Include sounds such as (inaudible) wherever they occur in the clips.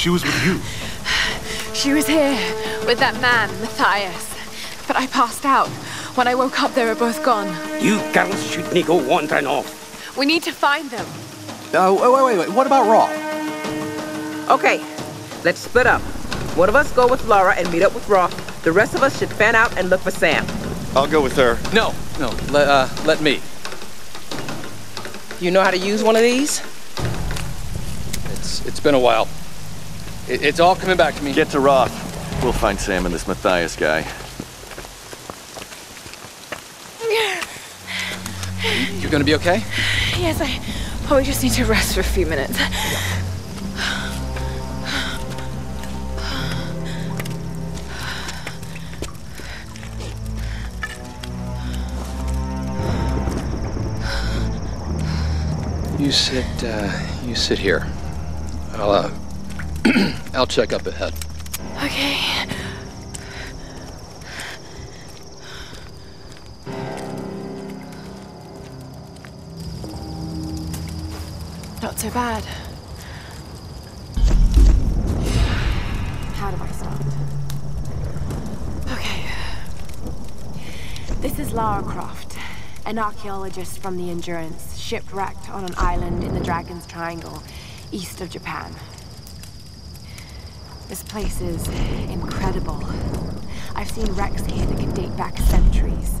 She was with you. She was here with that man, Mathias. But I passed out. When I woke up, they were both gone. You girls shouldn't go wandering off. We need to find them. Oh, wait, wait, wait. What about Roth? Okay, let's split up. One of us go with Lara and meet up with Roth. The rest of us should fan out and look for Sam. I'll go with her. No, no. Let, uh, let me. You know how to use one of these? It's it's been a while. It, it's all coming back to me. Get to Roth. We'll find Sam and this Mathias guy. You're gonna be okay? Yes, I probably just need to rest for a few minutes. You sit. Uh, you sit here. I'll uh, (clears throat) I'll check up ahead. Okay. Not so bad. How do I start? Okay. This is Lara Croft, an archaeologist from the Endurance, shipwrecked on an island in the Dragon's Triangle, east of Japan. This place is incredible. I've seen wrecks here that can date back centuries.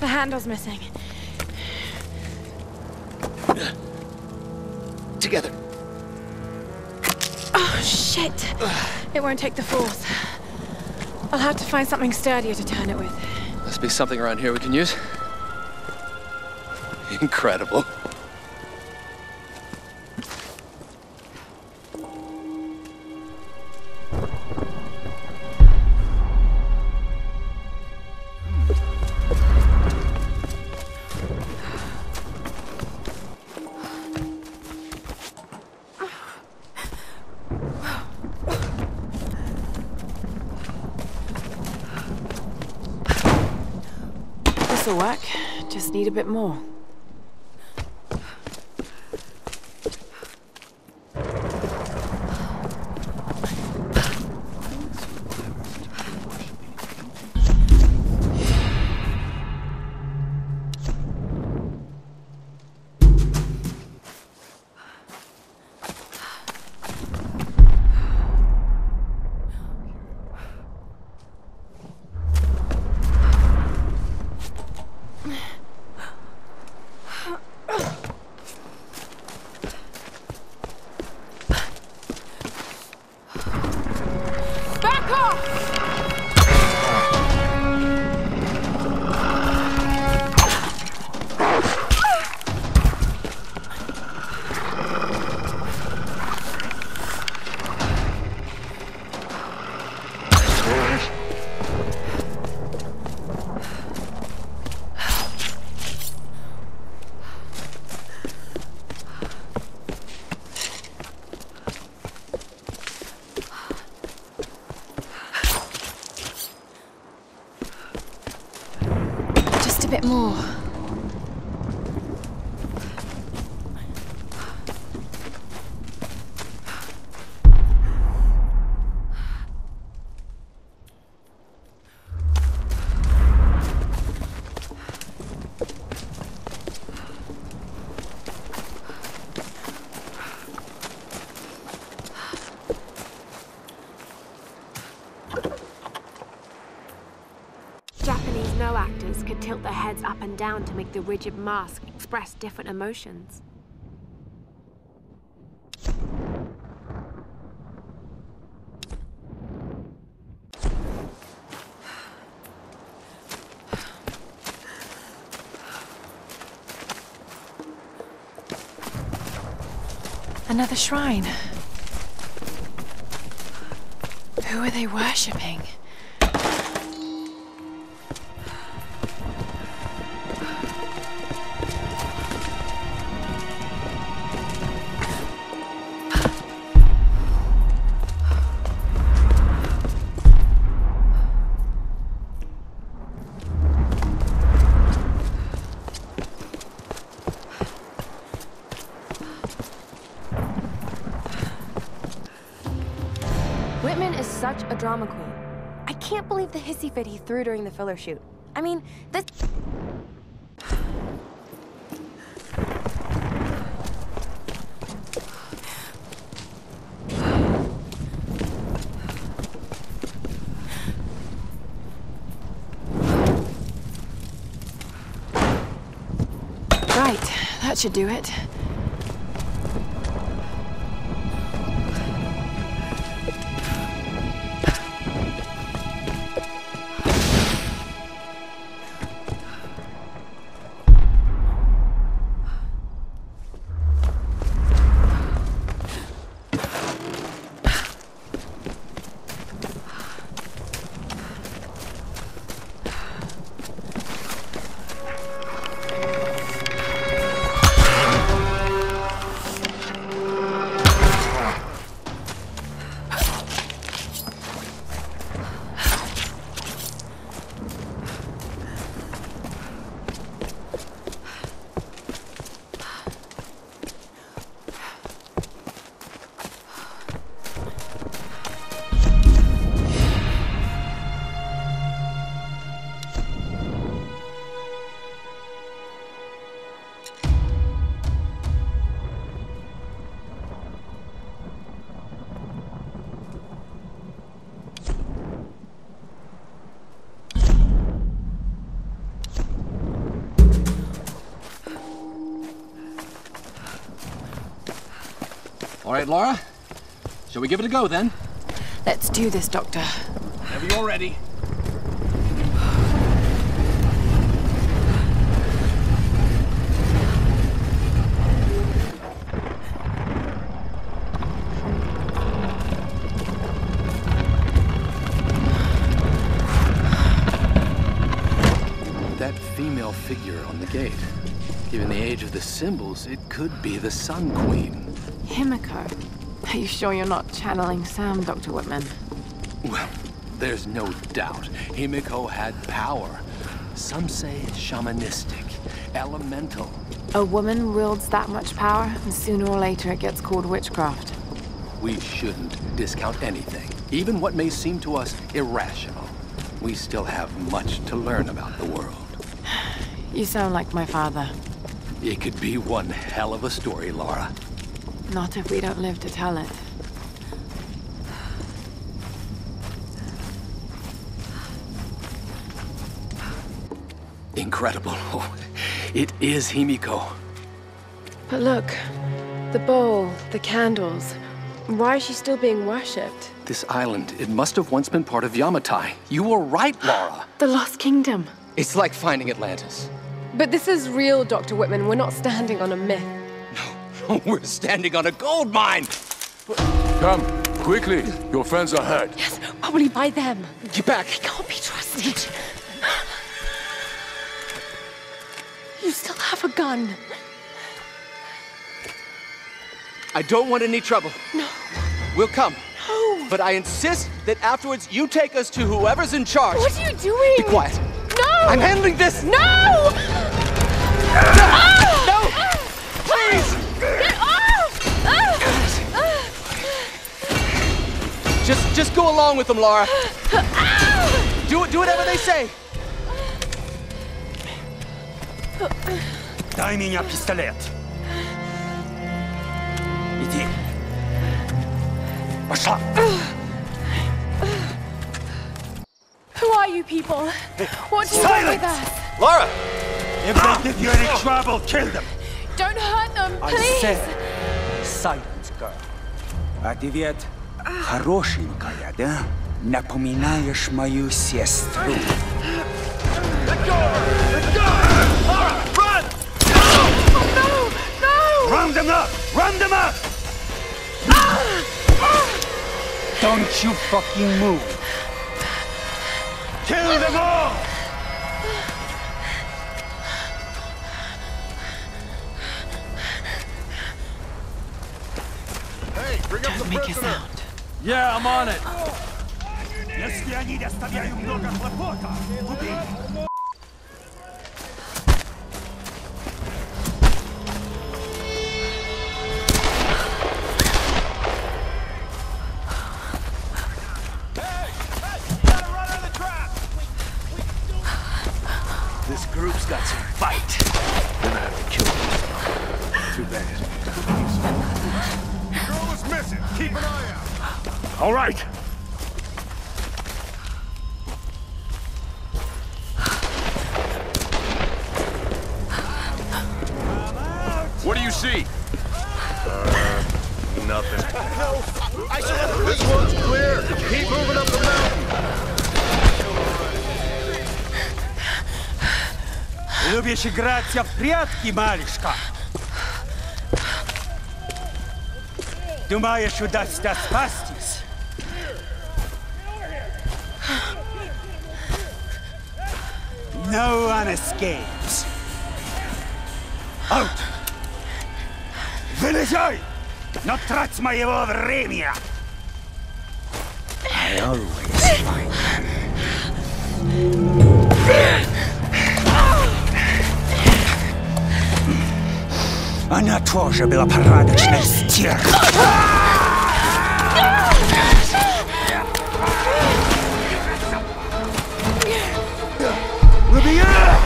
The handle's missing. Together. Oh, shit. It won't take the force. I'll have to find something sturdier to turn it with. Must be something around here we can use. Incredible. More. Bit more. Japanese Noh actors could tilt their heads up and down to make the rigid mask express different emotions. Another shrine. Who are they worshipping? Drama queen. I can't believe the hissy fit he threw during the filler shoot. I mean, this. Right, that should do it. All right, Lara. Shall we give it a go then? Let's do this, Doctor. Whenever you're ready. Of the symbols, it could be the Sun Queen. Himiko. Are you sure you're not channeling Sam, Dr. Whitman? Well, there's no doubt Himiko had power. Some say shamanistic, elemental. A woman wields that much power, and sooner or later it gets called witchcraft. We shouldn't discount anything, even what may seem to us irrational. We still have much to learn about the world. (sighs) You sound like my father. It could be one hell of a story, Lara. Not if we don't live to tell it. Incredible. (laughs) Oh, it is Himiko. But look, the bowl, the candles. Why is she still being worshipped? This island, it must have once been part of Yamatai. You were right, Lara. The Lost Kingdom. It's like finding Atlantis. But this is real, Dr. Whitman. We're not standing on a myth. No, (laughs) we're standing on a gold mine. Come, quickly. Your friends are hurt. Yes, probably by them. Get back. Can't be trusted. You still have a gun. I don't want any trouble. No. We'll come. No. But I insist that afterwards you take us to whoever's in charge. What are you doing? Be quiet. No! I'm handling this! No! Just, just go along with them, Lara. Do it, do whatever they say. Дай меня пистолет. Иди. Пошла. Who are you people? What do you want with us? Lara! If they get you any trouble, kill them! Don't hurt them, please! I said, silence, girl. А ты ведь хорошенькая, да? Напоминаешь мою сестру. Let go! Let go! Lara, run! No! No! No! Round them up! Round them up! Don't you fucking move! Kill them all! Don't make a sound. Yeah, I'm on it. Если они доставляют много хлопота, убей! All right! What do you see? Nothing. This one's clear. Keep moving up the mountain. Любишь играться в прятки, малышка? Думаешь, удастся спастись? No one escapes. Out! Вылезай! Но трать моего времени! I always find them. Она тоже была порядочной стервой. Yeah!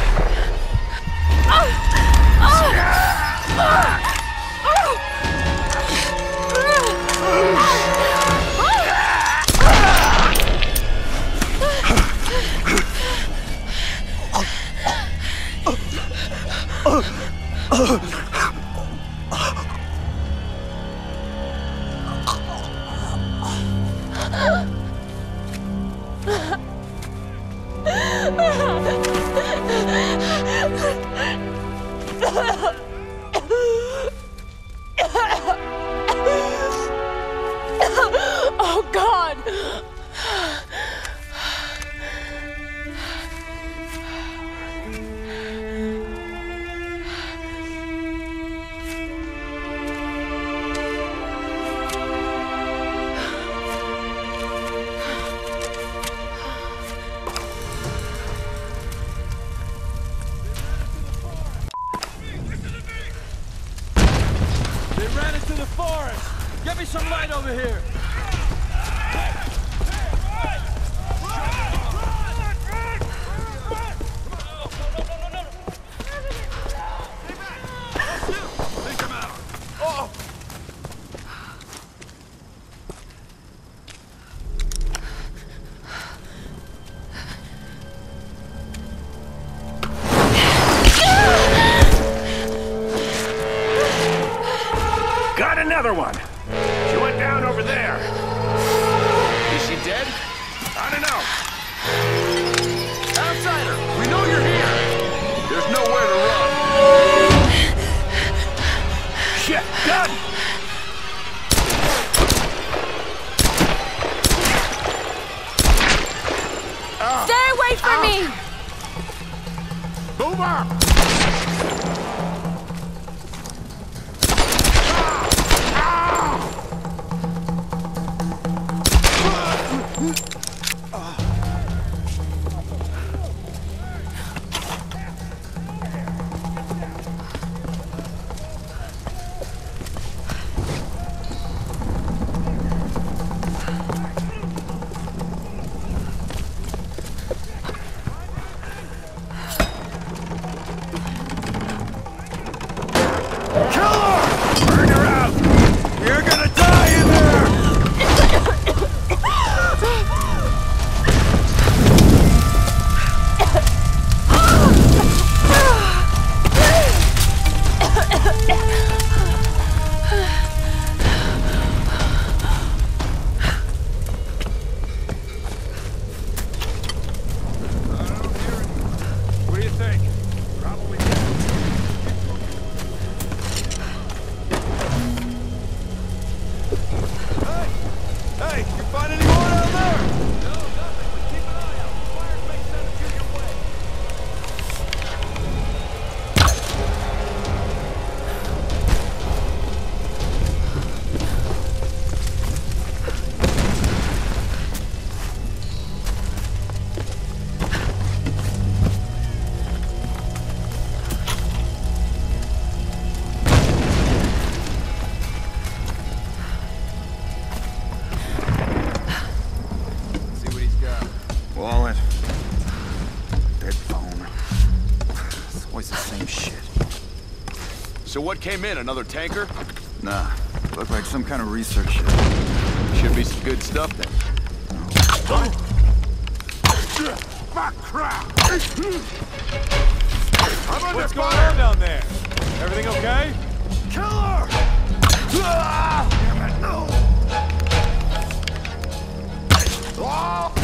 So what came in? Another tanker? Nah, looked like some kind of research ship. Should be some good stuff then. Fuck crap! What's going on down there? Everything okay? Killer! Ah! Damn it, no! Lara,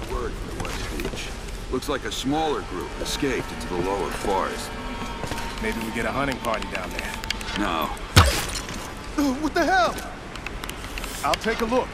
Got word from the West Beach. Looks like a smaller group escaped into the lower forest. Maybe we get a hunting party down there. No. (gasps) What the hell? I'll take a look.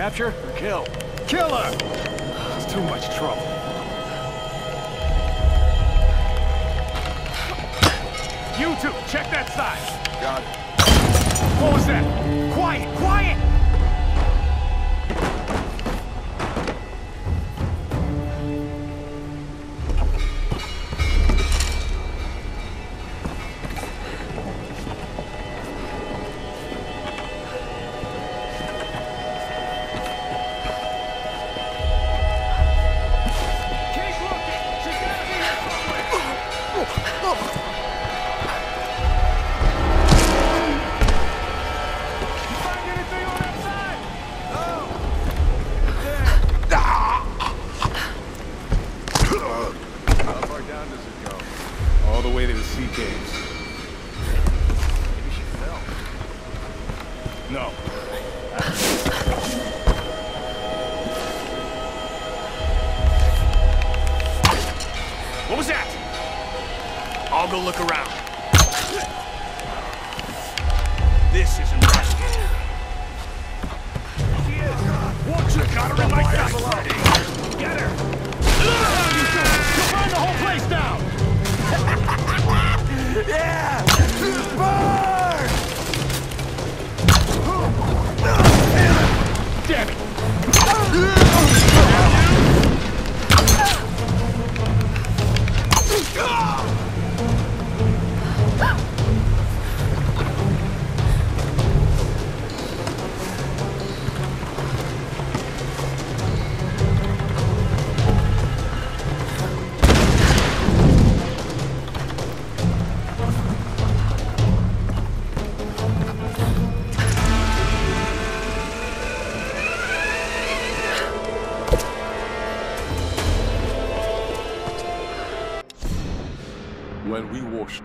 Capture or kill? Kill her! Ah, it's too much trouble. You two, check that side. Got it. What was that? Quiet, quiet! Sea caves. Maybe she fell. No. What was that? I'll go look around.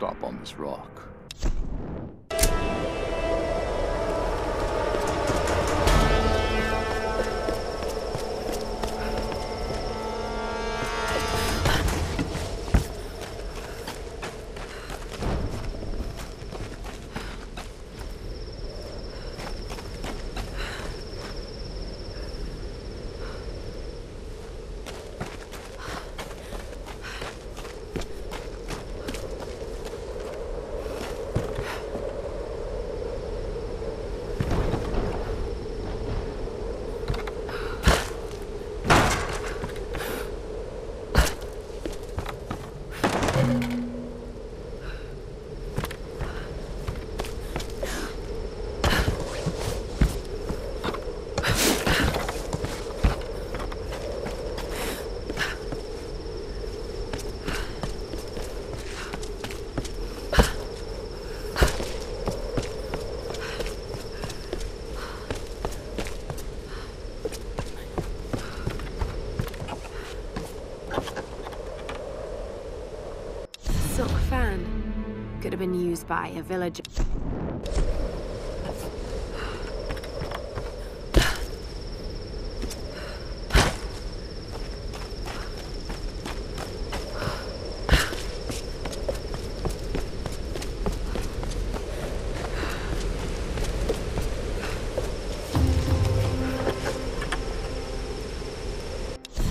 Up on this rock, by, a village.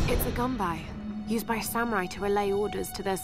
It's a gunbai, used by samurai to relay orders to their...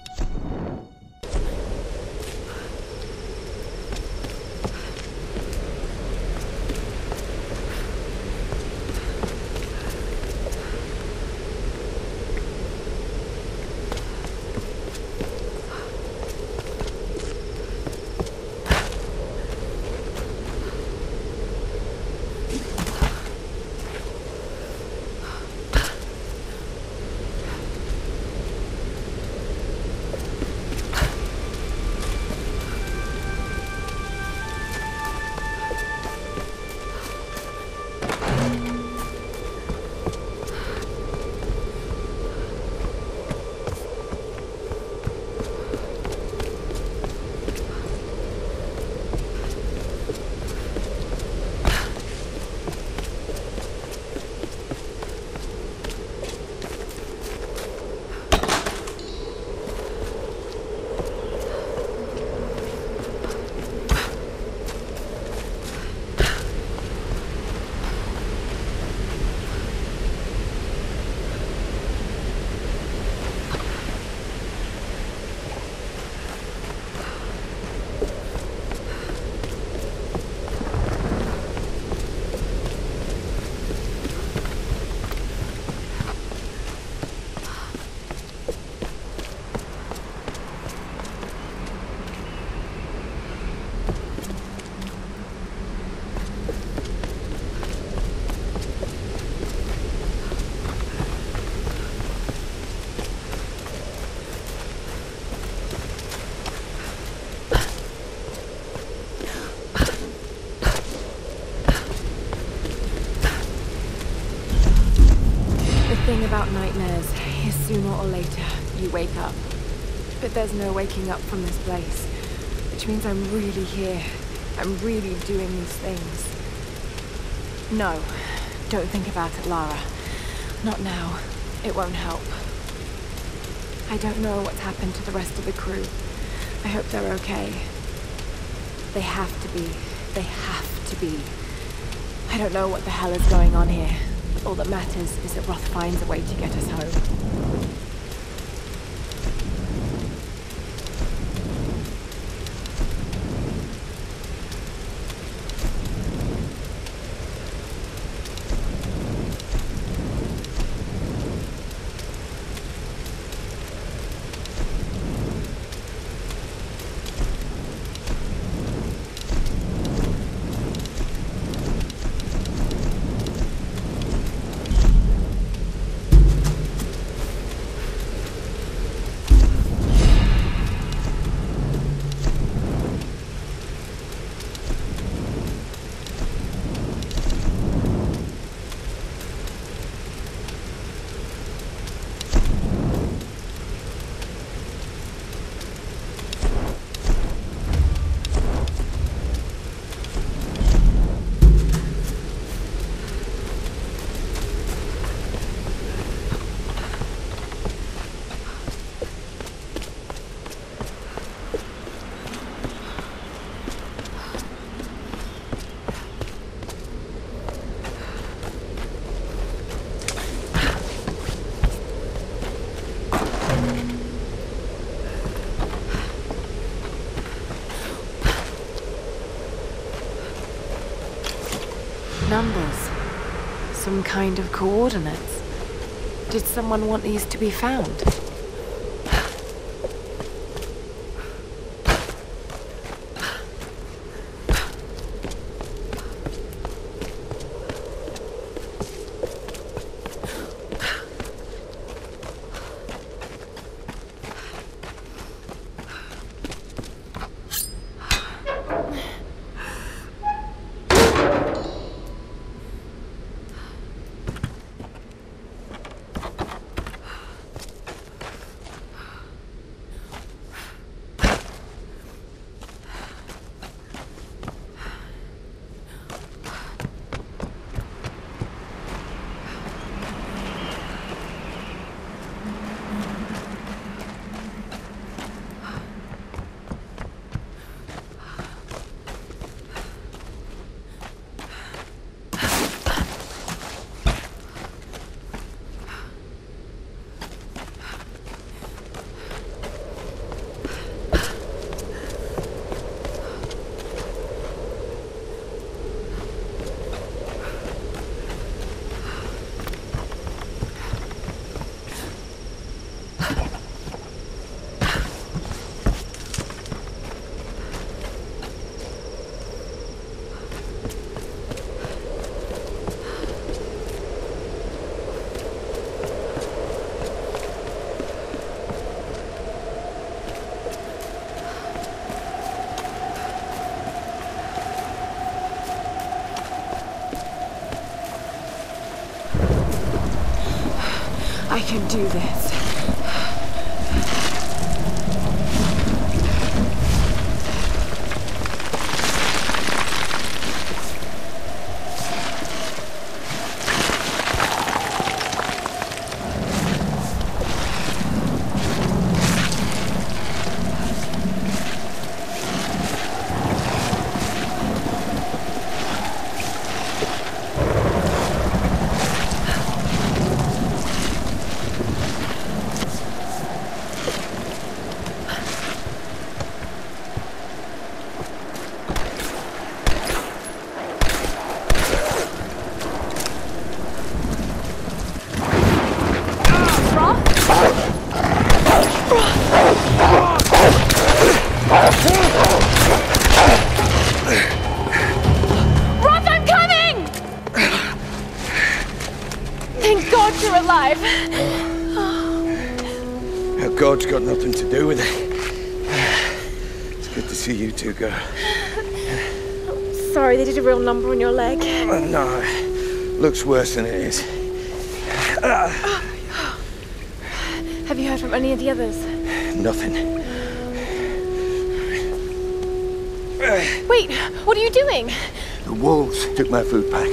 or later, you wake up. But there's no waking up from this place. Which means I'm really here. I'm really doing these things. No, don't think about it, Lara. Not now. It won't help. I don't know what's happened to the rest of the crew. I hope they're okay. They have to be. They have to be. I don't know what the hell is going on here. All that matters is that Roth finds a way to get us home. Some kind of coordinates. Did someone want these to be found? Can do this. God's got nothing to do with it. It's good to see you two, girl. Sorry, they did a real number on your leg. Oh, no, looks worse than it is. Have you heard from any of the others? Nothing. Wait, what are you doing? The wolves took my food pack.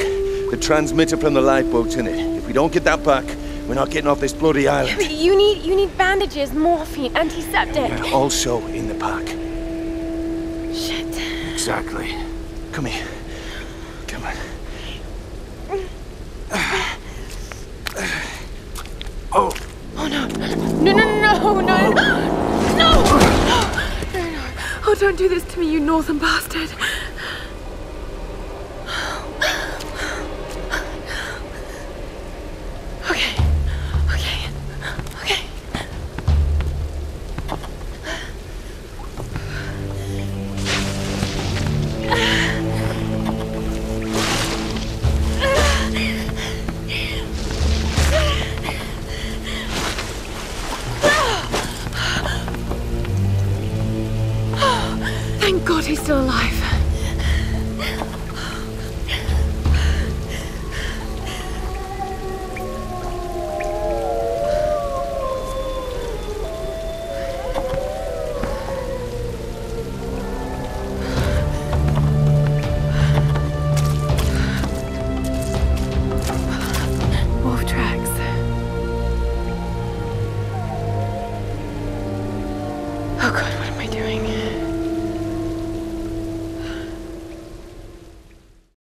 The transmitter from the lifeboat's in it. If we don't get that back, we're not getting off this bloody island. You need you need bandages, morphine, antiseptic. Also in the pack. Shit. Exactly. Come here. Come on. Oh. Oh no. No no no no no (gasps) (gasps) no no no Oh don't do this to me, you northern bastard.